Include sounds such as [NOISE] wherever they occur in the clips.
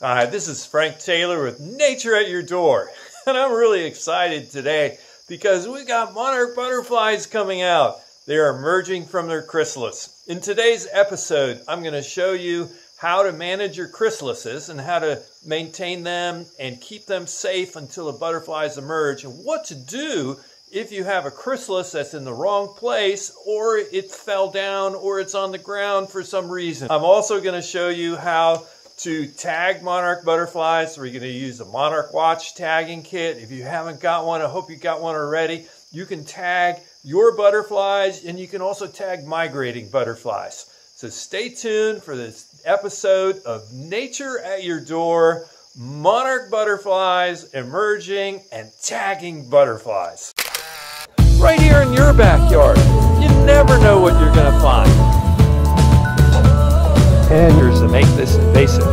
Hi, this is Frank Taylor with Nature at Your Door. [LAUGHS] And I'm really excited today because we got monarch butterflies coming out. They are emerging from their chrysalis. In today's episode, I'm going to show you how to manage your chrysalises and how to maintain them and keep them safe until the butterflies emerge and what to do if you have a chrysalis that's in the wrong place or it fell down or it's on the ground for some reason. I'm also going to show you how to tag monarch butterflies. We're going to use a monarch watch tagging kit. If you haven't got one, I hope you got one already. You can tag your butterflies and you can also tag migrating butterflies. So stay tuned for this episode of Nature at Your Door monarch butterflies emerging and tagging butterflies. Right here in your backyard. You never know what you're going to find and to make this invasive.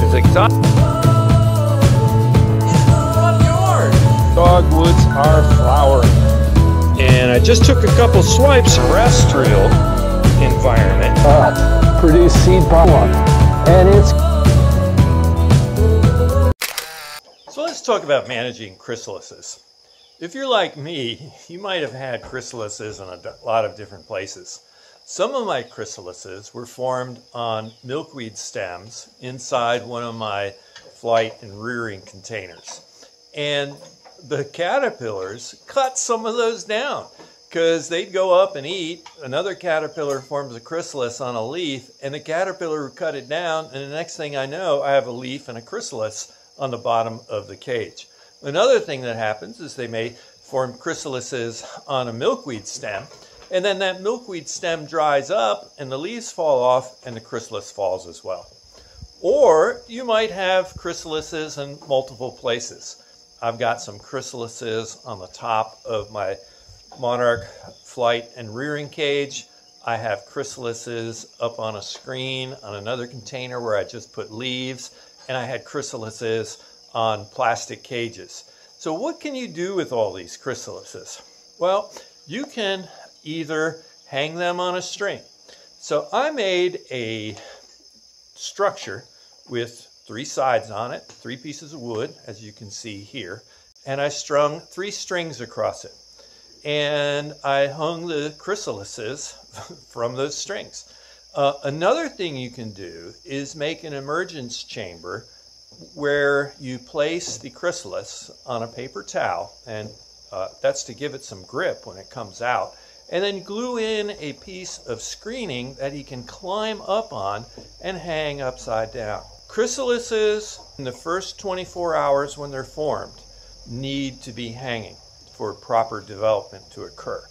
It's exotic. Dogwoods are flowering. And I just took a couple swipes terrestrial environment. Uh, produce seed pollen. And it's So let's talk about managing chrysalises. If you're like me, [LAUGHS] you might have had chrysalises in a lot of different places. Some of my chrysalises were formed on milkweed stems inside one of my flight and rearing containers. And the caterpillars cut some of those down because they'd go up and eat. Another caterpillar forms a chrysalis on a leaf, and the caterpillar would cut it down. And the next thing I know, I have a leaf and a chrysalis on the bottom of the cage. Another thing that happens is they may form chrysalises on a milkweed stem and then that milkweed stem dries up and the leaves fall off and the chrysalis falls as well. Or you might have chrysalises in multiple places. I've got some chrysalises on the top of my monarch flight and rearing cage. I have chrysalises up on a screen on another container where I just put leaves, and I had chrysalises on plastic cages. So, what can you do with all these chrysalises? Well, you can either hang them on a string. So I made a structure with three sides on it, three pieces of wood, as you can see here, and I strung three strings across it. And I hung the chrysalises [LAUGHS] from those strings. Uh, another thing you can do is make an emergence chamber where you place the chrysalis on a paper towel, and uh, that's to give it some grip when it comes out and then glue in a piece of screening that he can climb up on and hang upside down. Chrysalises, in the first 24 hours when they're formed, need to be hanging for proper development to occur.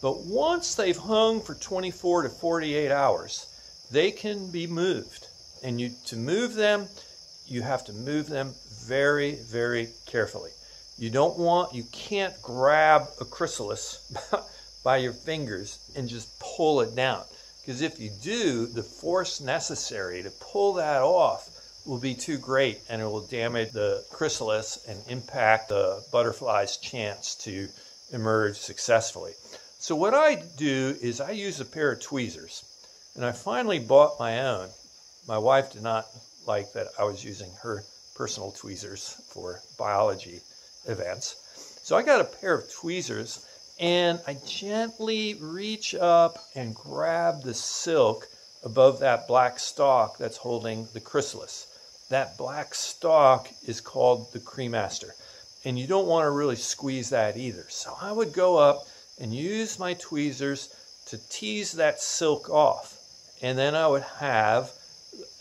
But once they've hung for 24 to 48 hours, they can be moved. And you, to move them, you have to move them very, very carefully. You don't want, you can't grab a chrysalis [LAUGHS] by your fingers and just pull it down. Because if you do, the force necessary to pull that off will be too great and it will damage the chrysalis and impact the butterfly's chance to emerge successfully. So, what I do is I use a pair of tweezers, and I finally bought my own. My wife did not like that I was using her personal tweezers for biology events. So, I got a pair of tweezers and I gently reach up and grab the silk above that black stalk that's holding the chrysalis. That black stalk is called the cremaster, and you don't want to really squeeze that either. So I would go up and use my tweezers to tease that silk off, and then I would have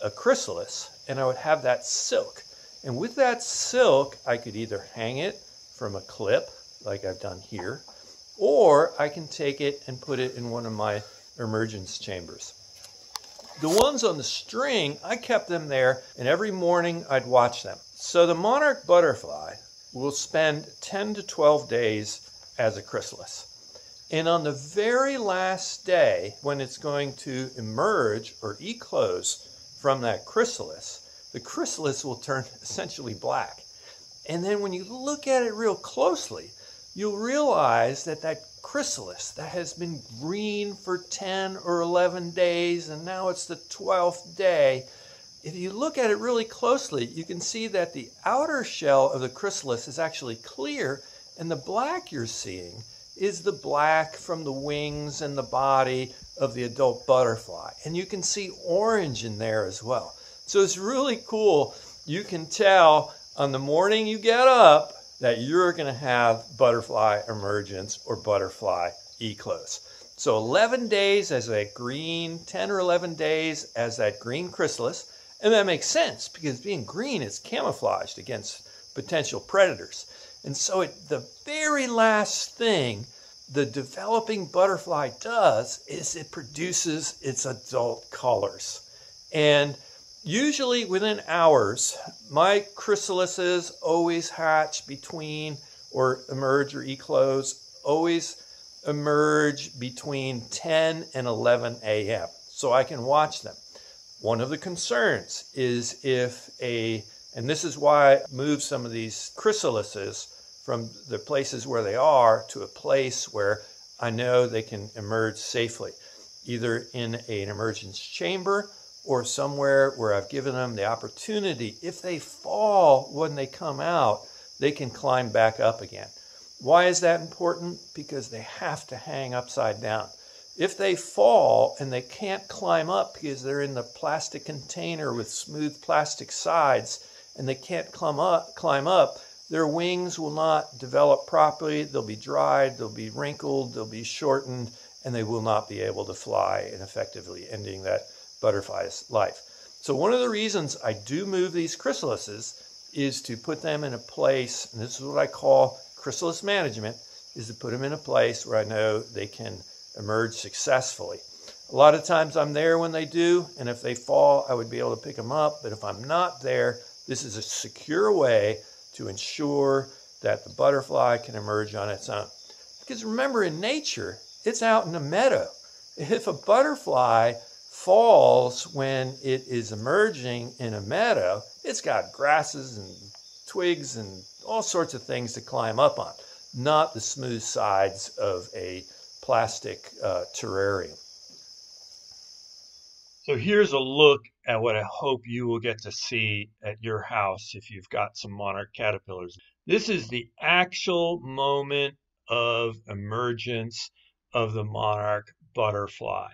a chrysalis, and I would have that silk. And with that silk, I could either hang it from a clip, like I've done here, or I can take it and put it in one of my emergence chambers. The ones on the string, I kept them there, and every morning I'd watch them. So the monarch butterfly will spend 10 to 12 days as a chrysalis. And on the very last day, when it's going to emerge or eclose from that chrysalis, the chrysalis will turn [LAUGHS] essentially black. And then when you look at it real closely, you'll realize that that chrysalis that has been green for 10 or 11 days and now it's the 12th day if you look at it really closely, you can see that the outer shell of the chrysalis is actually clear, and the black you're seeing is the black from the wings and the body of the adult butterfly. And you can see orange in there as well. So it's really cool. You can tell on the morning you get up that you're going to have butterfly emergence or butterfly eclose. So 11 days as that green, 10 or 11 days as that green chrysalis. And that makes sense because being green is camouflaged against potential predators. And so it, the very last thing the developing butterfly does is it produces its adult colors. And usually within hours, my chrysalises always hatch between or emerge or eclose, always emerge between 10 and 11 a.m. So I can watch them. One of the concerns is if a, and this is why I move some of these chrysalises from the places where they are to a place where I know they can emerge safely, either in an emergence chamber or somewhere where I've given them the opportunity. If they fall when they come out, they can climb back up again. Why is that important? Because they have to hang upside down. If they fall and they can't climb up because they're in the plastic container with smooth plastic sides and they can't climb up, climb up, their wings will not develop properly. They'll be dried, they'll be wrinkled, they'll be shortened, and they will not be able to fly and effectively ending that butterfly's life. So one of the reasons I do move these chrysalises is to put them in a place, and this is what I call chrysalis management, is to put them in a place where I know they can emerge successfully. A lot of times I'm there when they do, and if they fall, I would be able to pick them up. But if I'm not there, this is a secure way to ensure that the butterfly can emerge on its own. Because remember, in nature, it's out in a meadow. [LAUGHS] If a butterfly falls when it is emerging in a meadow, it's got grasses and twigs and all sorts of things to climb up on, not the smooth sides of a plastic uh, terrarium. So here's a look at what I hope you will get to see at your house if you've got some monarch caterpillars. This is the actual moment of emergence of the monarch butterfly.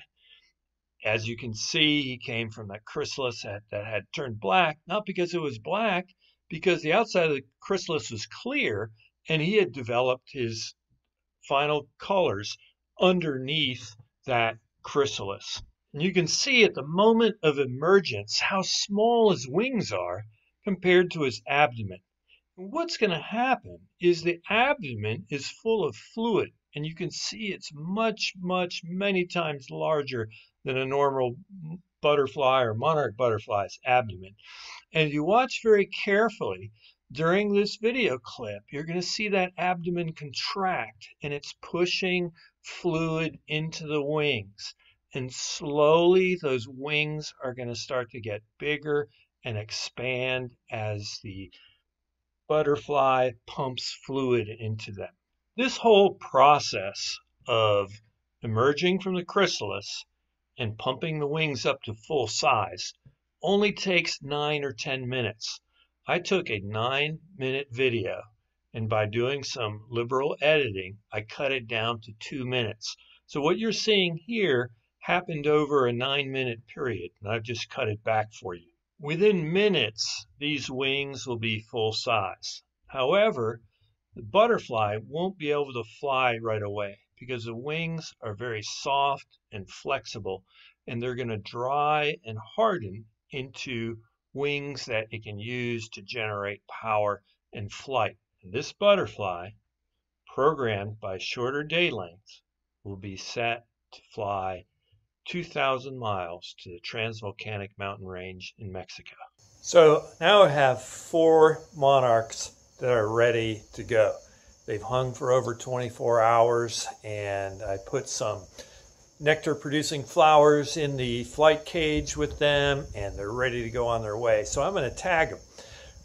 As you can see, he came from that chrysalis that, that had turned black, not because it was black, because the outside of the chrysalis was clear and he had developed his final colors underneath that chrysalis. And you can see at the moment of emergence how small his wings are compared to his abdomen. What's going to happen is the abdomen is full of fluid, and you can see it's much, much, many times larger than a normal butterfly or monarch butterfly's abdomen. And if you watch very carefully during this video clip, you're going to see that abdomen contract and it's pushing fluid into the wings. And slowly those wings are going to start to get bigger and expand as the butterfly pumps fluid into them. This whole process of emerging from the chrysalis and pumping the wings up to full size only takes nine or 10 minutes. I took a nine minute video and by doing some liberal editing, I cut it down to two minutes. So what you're seeing here happened over a nine minute period, and I've just cut it back for you. Within minutes, these wings will be full size. However, the butterfly won't be able to fly right away because the wings are very soft and flexible and they're going to dry and harden into wings that it can use to generate power and flight. This butterfly, programmed by shorter day lengths, will be set to fly 2,000 miles to the Transvolcanic mountain range in Mexico. So now I have four monarchs that are ready to go. They've hung for over 24 hours, and I put some nectar producing flowers in the flight cage with them, and they're ready to go on their way. So I'm going to tag them.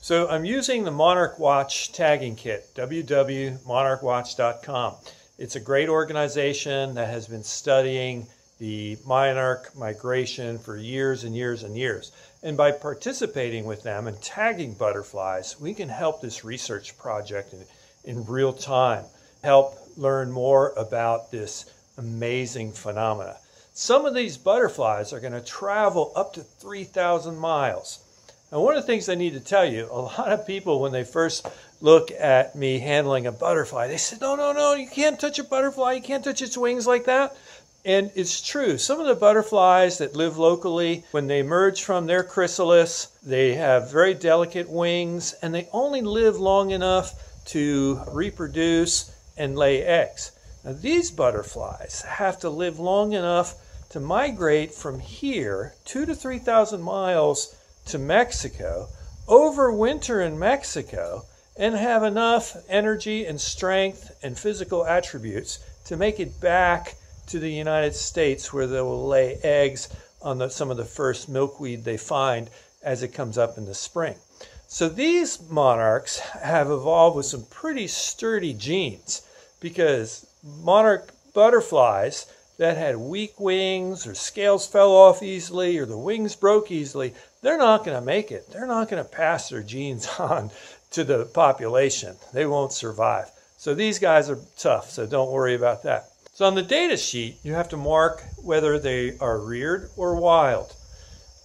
So I'm using the Monarch Watch tagging kit, www.monarchwatch.com. It's a great organization that has been studying the monarch migration for years and years and years. And by participating with them and tagging butterflies, we can help this research project in, real time, help learn more about this amazing phenomena. Some of these butterflies are going to travel up to 3,000 miles. And one of the things I need to tell you, a lot of people, when they first look at me handling a butterfly, they say, no, no, no, you can't touch a butterfly. You can't touch its wings like that. And it's true. Some of the butterflies that live locally, when they emerge from their chrysalis, they have very delicate wings and they only live long enough to reproduce and lay eggs. Now, these butterflies have to live long enough to migrate from here, two to 3,000 miles to Mexico, overwinter in Mexico, and have enough energy and strength and physical attributes to make it back to the United States where they will lay eggs on the, some of the first milkweed they find as it comes up in the spring. So these monarchs have evolved with some pretty sturdy genes because monarch butterflies that had weak wings or scales fell off easily or the wings broke easily, they're not going to make it. They're not going to pass their genes [LAUGHS] on to the population. They won't survive. So these guys are tough, so don't worry about that. So on the data sheet, you have to mark whether they are reared or wild.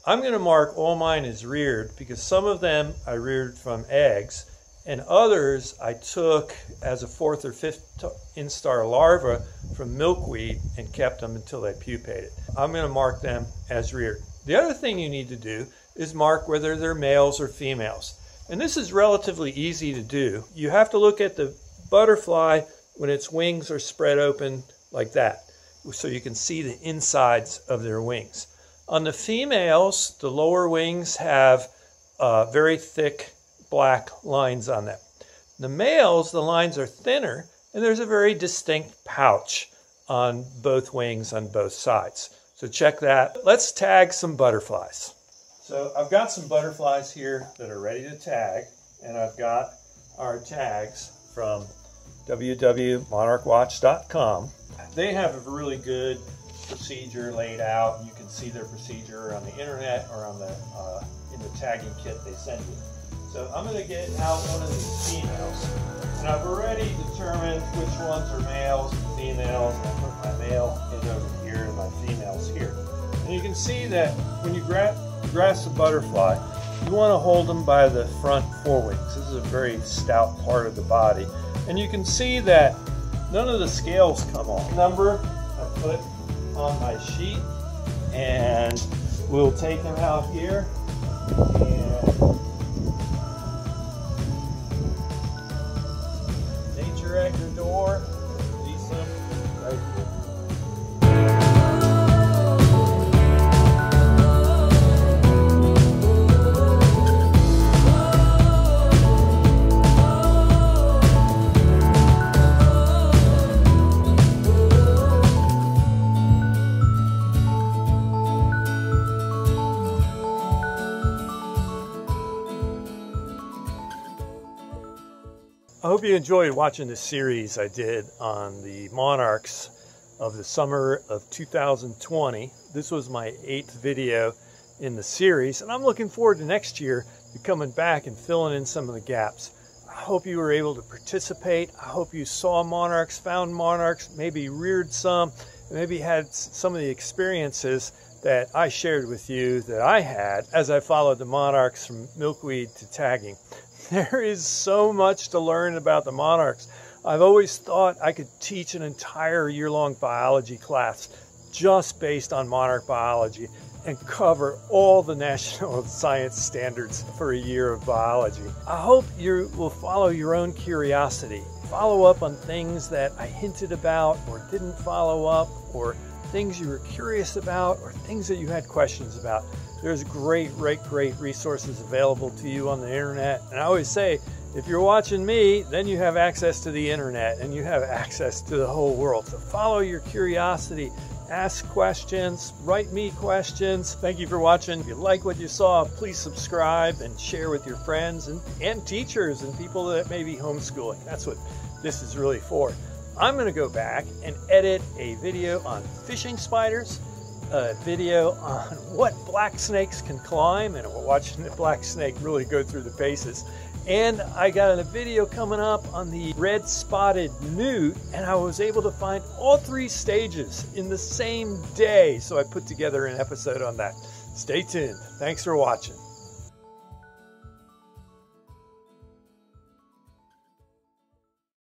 I'm going to mark all mine as reared because some of them I reared from eggs and others I took as a fourth or fifth instar larva from milkweed and kept them until they pupated. I'm going to mark them as reared. The other thing you need to do is mark whether they're males or females. And this is relatively easy to do. You have to look at the butterfly when its wings are spread open like that, so you can see the insides of their wings. On the females, the lower wings have uh, very thick black lines on them. The males, the lines are thinner, and there's a very distinct pouch on both wings on both sides. So check that. Let's tag some butterflies. So I've got some butterflies here that are ready to tag, and I've got our tags from www.monarchwatch.com. They have a really good procedure laid out. You can see their procedure on the internet or on the uh, in the tagging kit they send you. So I'm going to get out one of these females, and I've already determined which ones are males and females. I put my male in over here and my females here. And you can see that when you gra grasp a butterfly, you want to hold them by the front forewings. This is a very stout part of the body. And you can see that none of the scales come off. Number I put on my sheet and we'll take them out here and nature at your door hope you enjoyed watching the series I did on the monarchs of the summer of 2020. This was my eighth video in the series, and I'm looking forward to next year to coming back and filling in some of the gaps. I hope you were able to participate. I hope you saw monarchs, found monarchs, maybe reared some, maybe had some of the experiences that I shared with you that I had as I followed the monarchs from milkweed to tagging. There is so much to learn about the monarchs. I've always thought I could teach an entire year long biology class just based on monarch biology and cover all the [LAUGHS] national science standards for a year of biology. I hope you will follow your own curiosity. Follow up on things that I hinted about or didn't follow up, or things you were curious about, or things that you had questions about. There's great, great, great resources available to you on the internet. And I always say, if you're watching me, then you have access to the internet and you have access to the whole world. So follow your curiosity, ask questions, write me questions. Thank you for watching. If you like what you saw, please subscribe and share with your friends and, and teachers and people that may be homeschooling. That's what this is really for. I'm going to go back and edit a video on fishing spiders, a video on [LAUGHS] what black snakes can climb, and we're watching the black snake really go through the paces. And I got a video coming up on the red spotted newt, and I was able to find all three stages in the same day. So I put together an episode on that. Stay tuned. Thanks for watching.